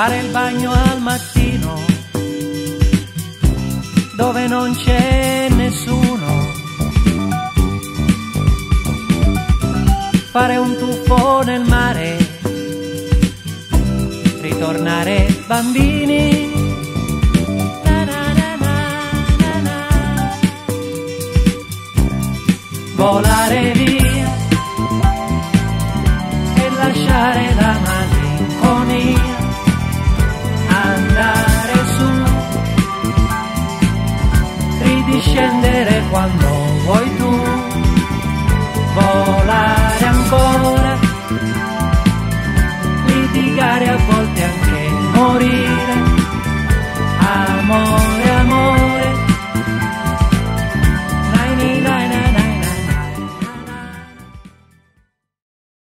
fare il bagno al mattino dove non c'è nessuno. Fare un tuffo nel mare, ritornare bambini. Volare via e lasciare la malinconia. Andare su, ridiscendere quando Thank you.